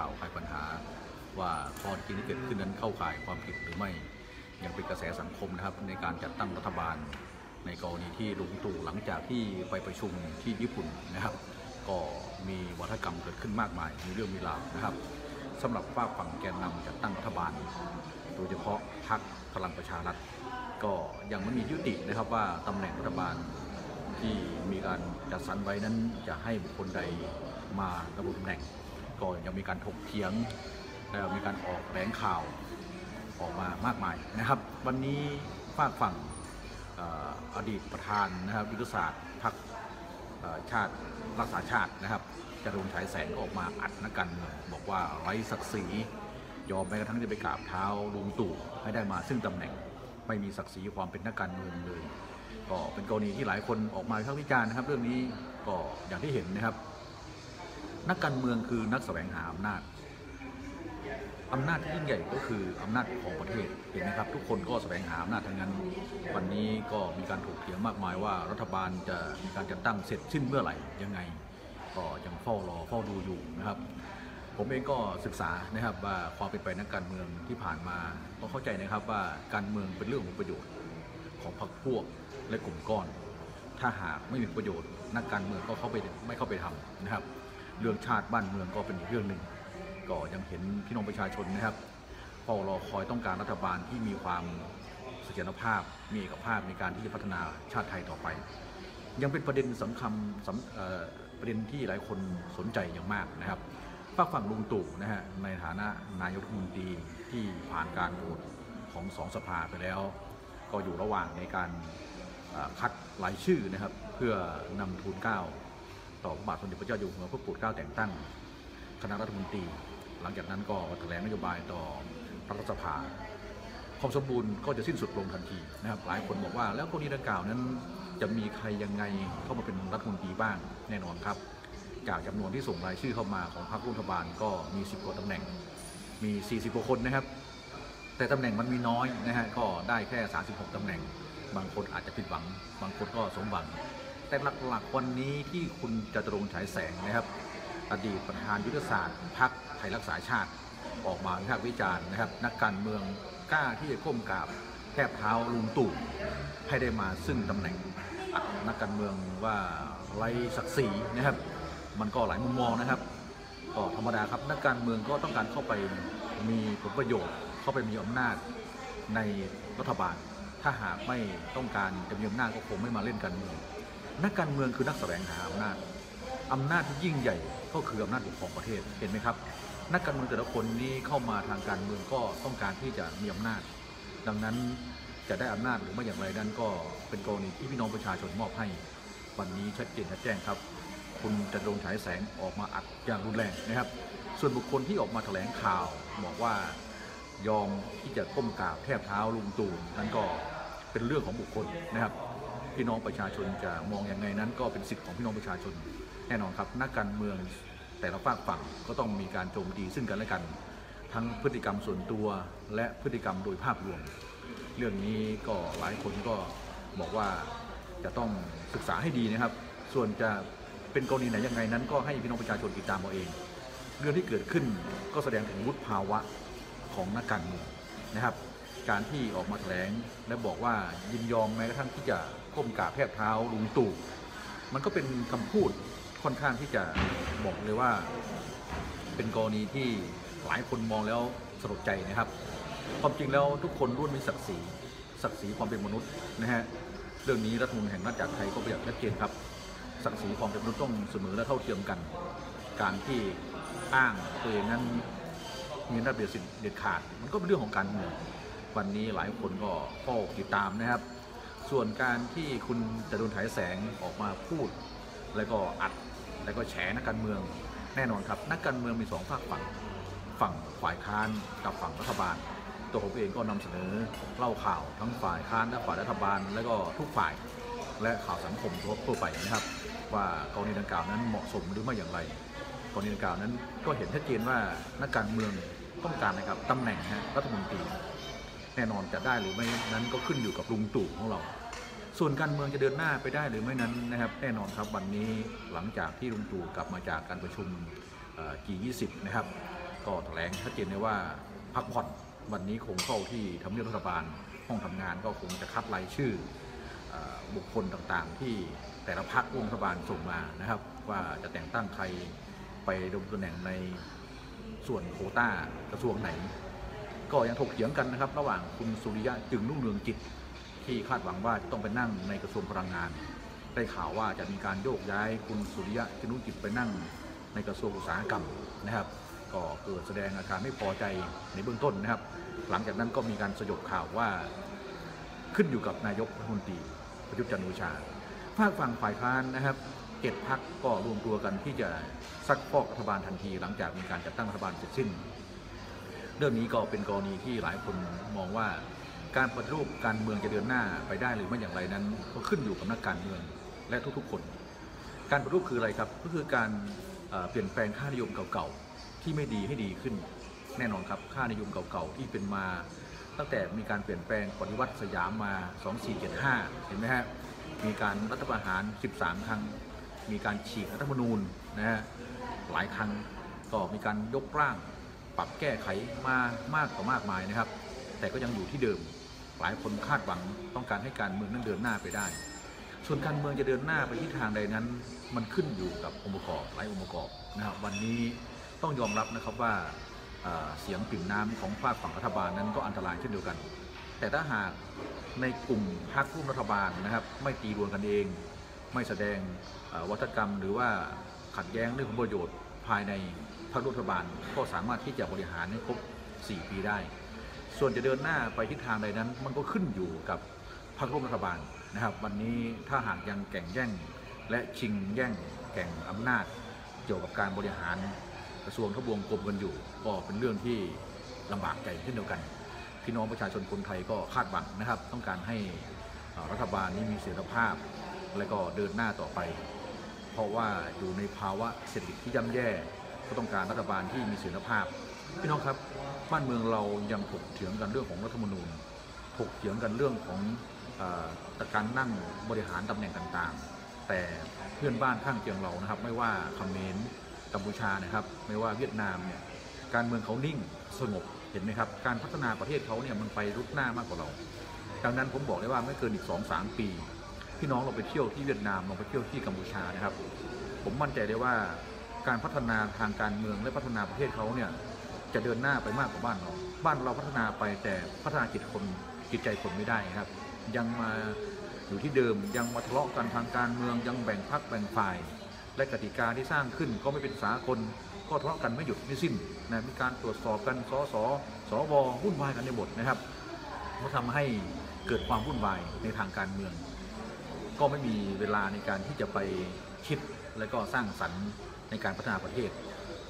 ข่าวไขปัญหา ว่าข้อท็จจริงที่เกิดขึ้นนั้นเข้าข่ายความผิดหรือไม่ยังเป็นกระแสสังคมนะครับในการจัดตั้งรัฐบาล ในกรณีที่ลุงตู่หลังจากที่ไปประชุมที่ญี่ปุ่นนะครับ ก็มีวัฒกรรมเกิดขึ้นมากมายมีเรื่องมีราวนะครับสำหรับฝากฝั่งแกนนำจัดตั้งรัฐบาล โดยเฉพาะพรรคพลังประชารัฐก็ยังไม่มียุตินะครับว่าตำแหน่งรัฐบาลที่มีการจัดสรรไว้นั้นจะให้บุคคลใดมาดำรงตำแหน่ง ก็ยังมีการถกเถียง แล้วมีการออกแถลงข่าวออกมามากมายนะครับ วันนี้ฝากฝั่งออดีตประธานนะครับยุทธศาสตร์พรรคชาติรักษาชาตินะครับจรุงฉายแสงก็ออกมาอัดนักการเมืองบอกว่าไร้ศักดิ์ศรียอมแม้กระทั่งจะไปกราบเท้าลุงตู่ให้ได้มาซึ่งตำแหน่งไม่มีศักดิ์ศรีความเป็นนักการเมืองเลย ก็เป็นกรณีที่หลายคนออกมาวิพากษ์วิจารณ์นะครับ เรื่องนี้ก็อย่างที่เห็นนะครับ นักการเมืองคือนักแสวงหาอำนาจอำนาจที่ยิ่งใหญ่ก็คืออำนาจของประเทศเห็นไหมครับ ทุกคนก็แสวงหาอำนาจทั้งนั้น วันนี้ก็มีการถกเถียงมากมายว่ารัฐบาลจะมีการจัดตั้งเสร็จสิ้นเมื่อไหร่ยังไง ก็ยังเฝ้ารอเฝ้าดูอยู่นะครับ ผมเองก็ศึกษานะครับว่าความเป็นไปนักการเมืองที่ผ่านมาก็เข้าใจนะครับว่าการเมืองเป็นเรื่องของประโยชน์ของพรรคพวกและกลุ่มก้อน ถ้าหากไม่มีประโยชน์ นักการเมืองก็เข้าไปไม่เข้าไปทำนะครับ เรื่องชาติบ้านเมืองก็เป็นอีกเรื่องหนึ่งก็ยังเห็นพี่น้องประชาชนนะครับเฝ้ารอคอยต้องการรัฐบาลที่มีความเสถียรภาพ มีเอกภาพในการที่จะพัฒนาชาติไทยต่อไป ยังเป็นประเด็นสำคัญประเด็นที่หลายคนสนใจอย่างมากนะครับฝากฝั่งลุงตู่นะฮะในฐานะนายกรัฐมนตรีที่ผ่านการโหวตของสองสภาไปแล้ว ก็อยู่ระหว่างในการคัดรายชื่อนะครับ เพื่อนำทูลเก้า ต่อพระบาทสมเด็จพระเจ้าอยู่หัวเพื่อโปรดเกล้าแต่งตั้ง คณะรัฐมนตรี หลังจากนั้นก็แถลงนโยบายต่อรัฐสภาความสมบูรณ์ก็จะสิ้นสุดลงทันทีนะครับหลายคนบอกว่าแล้วกรณีดังกล่าวนั้นจะมีใครยังไงเข้ามาเป็นรัฐมนตรีบ้างแน่นอนครับ จากจำนวนที่ส่งรายชื่อเข้ามาของพรรครัฐบาลก็มี 10 กว่าตำแหน่ง มี 40 กว่าคนนะครับ แต่ตำแหน่งมันมีน้อยนะฮะก็ได้แค่ 36ตำแหน่ง บางคนอาจจะผิดหวัง บางคนก็สมหวัง แต่หลักๆวันนี้ที่คุณจตุรงค์ฉายแสงนะครับ อดีตประธานยุทธศาสตร์พรรคไทยรักษาชาติออกมาวิพากษ์วิจารณ์นะครับ นักการเมืองกล้าที่จะก้มกราบแทบเท้าลุงตู่ให้ได้มาซึ่งตำแหน่งนักการเมืองว่าไรศักดิ์ศรีนะครับ มันก็หลายมุมมองนะครับก็ธรรมดาครับนักการเมืองก็ต้องการเข้าไปมีผลประโยชน์ เข้าไปมีอำนาจในรัฐบาล ถ้าหากไม่ต้องการจะมีอำนาจก็คงไม่มาเล่นการเมือง นักการเมืองคือนักแสวงหาอำนาจอำนาจที่ยิ่งใหญ่ก็คืออำนาจปกครองประเทศเห็นไหมครับ นักการเมืองแต่ละคนนี้เข้ามาทางการเมืองก็ต้องการที่จะมีอำนาจ ดังนั้นจะได้อำนาจหรือไม่อย่างไรนั้นก็เป็นกรณีที่พี่น้องประชาชนมอบให้ วันนี้ชัดเจนชัดแจ้งครับ คุณจตุรงฉายแสงออกมาอัดอย่างรุนแรงนะครับ ส่วนบุคคลที่ออกมาแถลงข่าวบอกว่ายอมที่จะก้มกราบแทบเท้าลุงตู่นั้นก็เป็นเรื่องของบุคคลนะครับ พี่น้องประชาชนจะมองอย่างไงนั้น ก็เป็นสิทธิ์ของพี่น้องประชาชนแน่นอนครับนักการเมืองแต่ละฝากฝั่งก็ต้องมีการโจมตีซึ่งกันและกัน ทั้งพฤติกรรมส่วนตัวและพฤติกรรมโดยภาพรวม เรื่องนี้ก็หลายคนก็บอกว่าจะต้องศึกษาให้ดีนะครับ ส่วนจะเป็นกรณีไหนยังไงนั้น ก็ให้พี่น้องประชาชนติดตามเอาเอง เรื่องที่เกิดขึ้นก็แสดงถึงวุฒิภาวะของนักการเมืองนะครับ การที่ออกมาแถลงและบอกว่ายินยอมแม้กระทั่งที่จะ ก้มกราบแทบเท้าลุงตู่มันก็เป็นคำพูดค่อนข้างที่จะบอกเลยว่า เป็นกรณีที่หลายคนมองแล้วสลดใจนะครับ ความจริงแล้วทุกคนร่วนมีศักดิ์ศรีศักดิ์ศรีความเป็นมนุษย์นะฮะเรื่องนี้รัฐมนูญแห่งราชอาณาจักรไทยก็ประหยัดชัดเจนครับศักดิ์ศรีความเป็นมนุษย์ต้องเสมอและเท่าเทียมกัน การที่อ้างตัวเองนั้นมีอำนาจเบียดสิทธิ์เด็ดขาด มันก็เป็นเรื่องของการเมืองวันนี้หลายคนก็เฝ้าติดตามนะครับ ส่วนการที่คุณจตุรนฉายแสงออกมาพูด แล้วก็อัดแล้วก็แฉนักการเมือง แน่นอนครับ นักการเมืองมีสองฝากฝั่งฝั่งฝ่ายค้านกับฝั่งรัฐบาล ตัวผมเองก็นำเสนอเล่าข่าวทั้งฝ่ายค้านและฝ่ายรัฐบาล และก็ทุกฝ่ายและข่าวสังคมทั่วไปนะครับ ว่ากรณีดังกล่าวนั้นเหมาะสมหรือไม่อย่างไรกรณีดังกล่าวนั้นก็เห็นชัดเจนว่านักการเมืองต้องการนะครับตำแหน่งฮะรัฐมนตรีแน่นอนจะได้หรือไม่นั้นก็ขึ้นอยู่กับลุงตู่ของเรา ส่วนการเมืองจะเดินหน้าไปได้หรือไม่นั้นนะครับแน่นอนครับวันนี้หลังจากที่ลุงตู่กลับมาจากการประชุม G20 นะครับ ก็แถลงชัดเจนเลยว่าพักผ่อนวันนี้คงเข้าที่ทำเนียบรัฐบาลห้องทำงานก็คงจะคัดรายชื่ออบุคคลต่างๆ ที่แต่ละพักรัฐบาลส่งมานะครับ ว่าจะแต่งตั้งใครไปดำตำแหน่งในส่วนโคต้ากระทรวงไหน ก็ยังถกเถียงกันนะครับ ระหว่างคุณสุริยะจึงรุ่งเรืองกิจ ที่คาดหวังว่าจะต้องไปนั่งในกระทรวงพลังงาน ได้ข่าวว่าจะมีการโยกย้ายคุณสุริยะจึงรุ่งกิจไปนั่งในกระทรวงอุตสาหกรรมนะครับ ก็เกิดแสดงอาการไม่พอใจในเบื้องต้นนะครับ หลังจากนั้นก็มีการสยบข่าวว่าขึ้นอยู่กับนายกรัฐมนตรีประยุทธ์จันทร์โอชาภาคฝั่งฝ่ายค้านนะครับเจ็ดพักก็รวมตัวกันที่จะซักฟอกรัฐบาลทันที หลังจากมีการจัดตั้งรัฐบาลเสร็จสิ้น เรื่องนี้ก็เป็นกรณีที่หลายคนมองว่า การปฏิรูปการเมืองจะเดินหน้าไปได้หรือไม่อย่างไรนั้น ก็ขึ้นอยู่กับนักการเมืองและทุกๆคน การปฏิรูปคืออะไรครับ ก็คือการเปลี่ยนแปลงค่านิยมเก่าๆที่ไม่ดีให้ดีขึ้น แน่นอนครับค่านิยมเก่าๆที่เป็นมา ตั้งแต่มีการเปลี่ยนแปลงปฏิวัติสยามมา 2475 เห็นไหมฮะมีการรัฐประหาร 13 ครั้ง มีการฉีกรัฐธรรมนูญนะฮะหลายครั้งก็มีการยกร่าง ปรับแก้ไขมามากต่อมากมายนะครับ แต่ก็ยังอยู่ที่เดิม หลายคนคาดหวังต้องการให้การเมืองนั้นเดินหน้าไปได้ ส่วนการเมืองจะเดินหน้าไปทิศทางใดนั้น มันขึ้นอยู่กับองค์ประกอบหลายองค์ประกอบนะครับวันนี้ต้องยอมรับนะครับว่าเสียงปิ่มน้ำของภาคฝั่งรัฐบาลนั้นก็อันตรายเช่นเดียวกัน แต่ถ้าหากในกลุ่มพรรคร่วมรัฐบาลนะครับ ไม่ตีรวนกันเอง ไม่แสดงวัฒกรรม หรือว่าขัดแย้งเรื่องผลประโยชน์ภายในพรรครัฐบาล ก็สามารถที่จะบริหารให้ครบ 4 ปีได้ ส่วนจะเดินหน้าไปทิศทางใดนั้น มันก็ขึ้นอยู่กับพรรคร่วมรัฐบาลนะครับ วันนี้ถ้าหากยังแข่งแย่ง และชิงแย่งแข่งอำนาจ เกี่ยวกับการบริหารกระทรวงทบวงกรมกันอยู่ ก็เป็นเรื่องที่ลำบากใจเช่นเดียวกัน พี่น้องประชาชนคนไทยก็คาดหวังนะครับ ต้องการให้รัฐบาลนี้มีเสถียรภาพ และก็เดินหน้าต่อไป เพราะว่าอยู่ในภาวะเศรษฐกิจที่ย่ำแย่ ก็ต้องการรัฐบาลที่มีเสถียรภาพ พี่น้องครับบ้านเมืองเรายังถกเถียงกันเรื่องของรัฐธรรมนูญถกเถียงกันเรื่องของอการนั่งบริหารตำแหน่งต่างๆ แต่เพื่อนบ้านข้างเคียงเรานะครับ ไม่ว่าเขมรกัมพูชานะครับ ไม่ว่าเวียดนามเนี่ยการเมืองเขานิ่งสงบเห็นไหมครับ การพัฒนาประเทศเขาเนี่ยมันไปรุกหน้ามากกว่าเรา ดังนั้นผมบอกเลยว่าไม่เกินอีก2-3ปี พี่น้องเราไปเที่ยวที่เวียดนามเราไปเที่ยวที่กัมพูชานะครับ ผมมั่นใจได้ว่าการพัฒนาทางการเมืองและพัฒนาประเทศเขาเนี่ย จะเดินหน้าไปมากกว่าบ้านเรา บ้านเราพัฒนาไปแต่พัฒนาจิตคนจิตใจคนไม่ได้ครับ ยังมาอยู่ที่เดิมยังมาทะเลาะกันทางการเมืองยังแบ่งพรรคแบ่งฝ่าย และกติกาที่สร้างขึ้นก็ไม่เป็นสากลก็ทะเลาะกันไม่หยุดไม่สิ้นนะมีการตรวจสอบกันสสสววุ่นวายกันในหมดนะครับก็ทำให้เกิดความวุ่นวายในทางการเมือง ก็ไม่มีเวลาในการที่จะไปคิดและก็สร้างสรรค์ในการพัฒนาประเทศ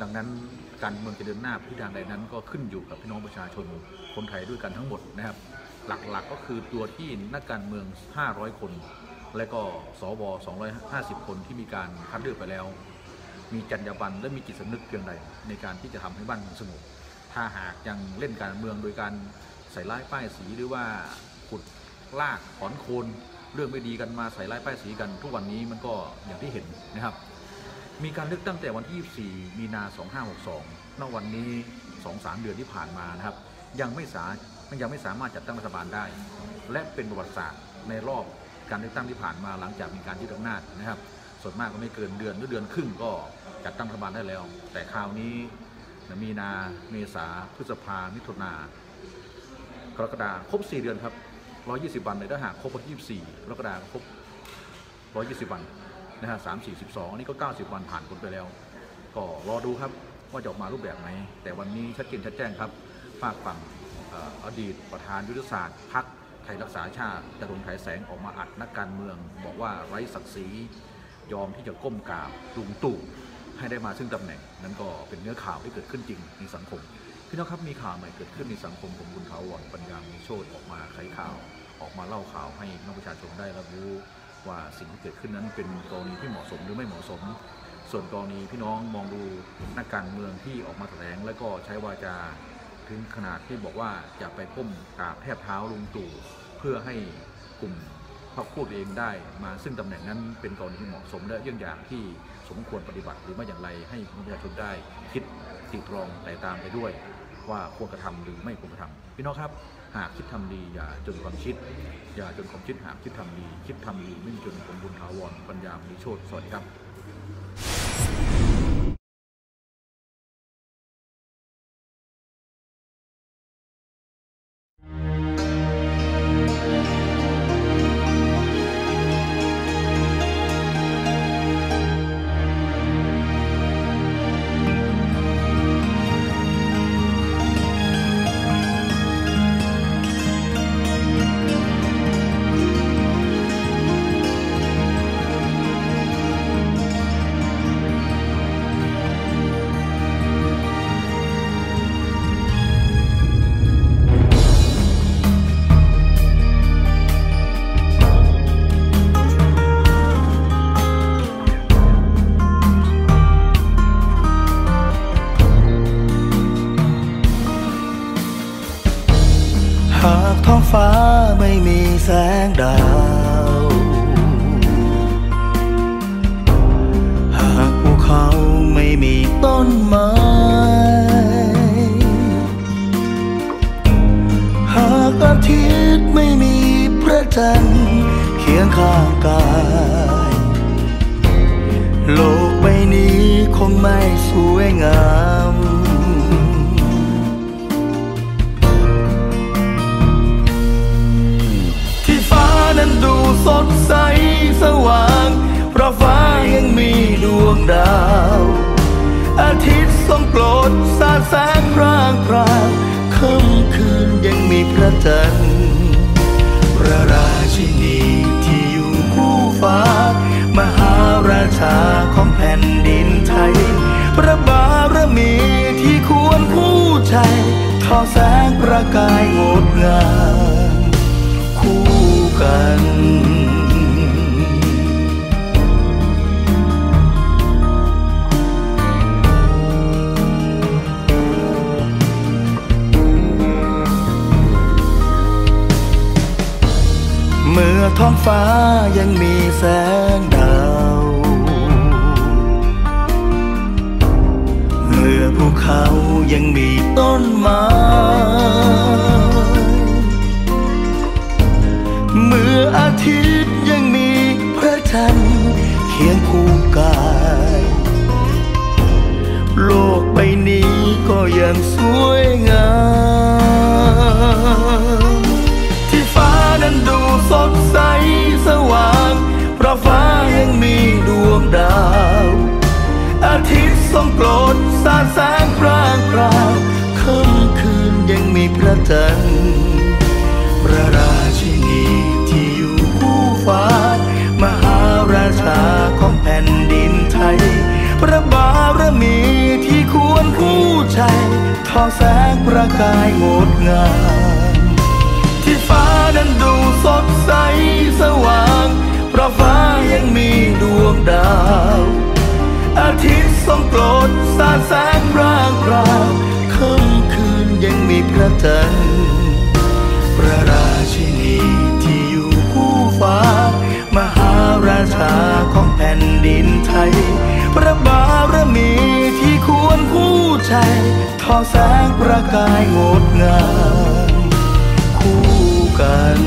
ดังนั้น การเมืองจะเดินหน้าไปทิศทางใดนั้น ก็ขึ้นอยู่กับพี่น้องประชาชนคนไทยด้วยกันทั้งหมดนะครับ หลักๆก็คือตัวที่นักการเมือง 500 คน และก็สว250 คนที่มีการคัดเลือกไปแล้ว มีจรรยาบรรณและมีจิตสำนึกเพียงใดในการที่จะทำให้บ้านเมืองสงบถ้าหากยังเล่นการเมืองโดยการใส่ร้ายป้ายสีหรือว่าขุดลากถอนโคนเรื่องไม่ดีกันมาใส่ร้ายป้ายสีกัน ทุกวันนี้มันก็อย่างที่เห็นนะครับ มีการเลือกตั้งแต่วันที่ 24 มีนา 2562 ณ วันนี้ 2-3 เดือนที่ผ่านมานะครับ ยังไม่สายังไม่สามารถจัดตั้งรัฐบาลได้ และเป็นประวัติศาสตร์ในรอบการเลือกตั้งที่ผ่านมาหลังจากมีการยึดอำนาจนะครับ ส่วนมากก็ไม่เกินเดือนหรือเดือนครึ่งก็จัดตั้งรัฐบาลได้แล้ว แต่คราวนี้มีนา เมษา พฤษภา มิถุนากรกฎาครบ 4 เดือนครับ 120 วันเลยถ้าหากครบวันที่24กรกฎาคมครบ 120 วัน นะฮะ3 4 12อันนี้ก็90วันผ่านพ้นไปแล้ว ก็รอดูครับว่าจะออกมารูปแบบไหน แต่วันนี้ชัดเจนชัดแจ้งครับฝากฝั่งอดีตประธานยุทธศาสตร์พักไทยรักษาชาติจตุรงค์ฉายแสงออกมาอัดนักการเมือง บอกว่าไร้ศักดิ์ศรียอมที่จะก้มกราบลุงตู่ให้ได้มาซึ่งตำแหน่ง นั้นก็เป็นเนื้อข่าวที่เกิดขึ้นจริงในสังคม พี่น้องครับมีข่าวใหม่เกิดขึ้นในสังคมผมคุณเทาวรปัญญามีโชตออกมาไขข่าว ออกมาเล่าข่าวให้น้องประชาชนได้รับรู้ ว่าสิ่งที่เกิดขึ้นนั้นเป็นกรณีที่เหมาะสมหรือไม่เหมาะสม ส่วนกรณีพี่น้องมองดูนักการเมืองที่ออกมาแถลง และก็ใช้วาจาถึงขนาดที่บอกว่าจะไปก้มกราบแทบเท้าลุงตู่เพื่อให้กลุ่มพรรคพวกเองได้มาซึ่งตำแหน่งนั้นเป็นกรณีที่เหมาะสมและเยี่ยงอย่างที่สมควรปฏิบัติหรือไม่อย่างไรให้ประชาชนได้คิดติตรองแต่ตามไปด้วย ว่าควรกระทำหรือไม่ควรกระทำพี่น้องครับ หากคิดทำดีอย่าจนความคิด อย่าจนความคิดหากคิดทำดี คิดทำดีไม่จนสมบุญทาวรปัญญามีโชตสวัสดีครับ ไม่สวยงามที่ฟ้านั้นดูสดใสสว่าง เพราะฟ้ายังมีดวงดาว อาทิตย์ทรงโปรดสาดแสงพร่างพรางค่ำคืนยังมีพระจันทร์พระราชินีที่อยู่คู่ฟ้า ราชาของแผ่นดินไทย พระบารมีที่ควรผู้ใจทอแสงประกายงดงามคู่กันเมื่อท้องฟ้ายังมี ทอแสงประกายงดงาม ที่ฟ้านั้นดูสดใสสว่าง เพราะฟ้ายังมีดวงดาว อาทิตย์ทรงโปรดสาดแสงพร่างพราค่ำคืนยังมีพระจันทร์พระราชินีที่อยู่คู่ฟ้า มหาราชาของแผ่นดินไทย พระบารมีที่ควรคู่ใจ องแสงประกายงดงามคู่กัน